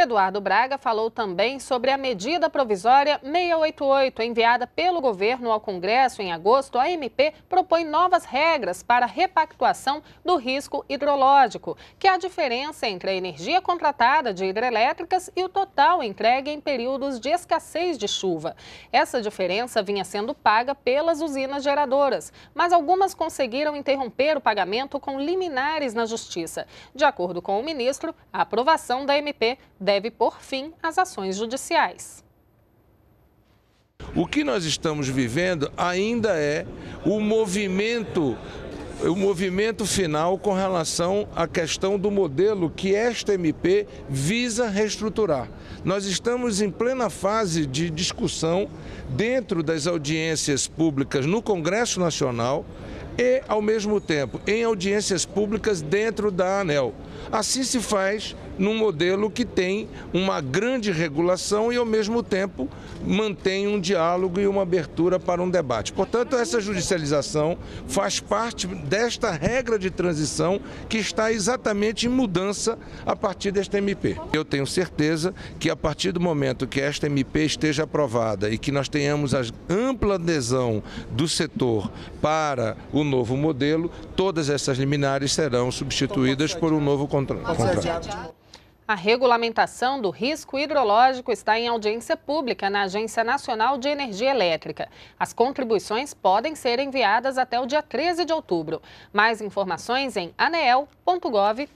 Eduardo Braga falou também sobre a medida provisória 688, enviada pelo governo ao Congresso em agosto. A MP propõe novas regras para a repactuação do risco hidrológico, que é a diferença entre a energia contratada de hidrelétricas e o total entregue em períodos de escassez de chuva. Essa diferença vinha sendo paga pelas usinas geradoras, mas algumas conseguiram interromper o pagamento com liminares na Justiça. De acordo com o ministro, a aprovação da MP deve pôr fim às ações judiciais. O que nós estamos vivendo ainda é o movimento o movimento final com relação à questão do modelo que esta MP visa reestruturar. Nós estamos em plena fase de discussão dentro das audiências públicas no Congresso Nacional e, ao mesmo tempo, em audiências públicas dentro da ANEL. Assim se faz num modelo que tem uma grande regulação e, ao mesmo tempo, mantém um diálogo e uma abertura para um debate. Portanto, essa judicialização faz parte desta regra de transição que está exatamente em mudança a partir desta MP. Eu tenho certeza que, a partir do momento que esta MP esteja aprovada e que nós tenhamos a ampla adesão do setor para o novo modelo, todas essas liminares serão substituídas por um novo contrato. A regulamentação do risco hidrológico está em audiência pública na Agência Nacional de Energia Elétrica. As contribuições podem ser enviadas até o dia 13 de outubro. Mais informações em aneel.gov.br.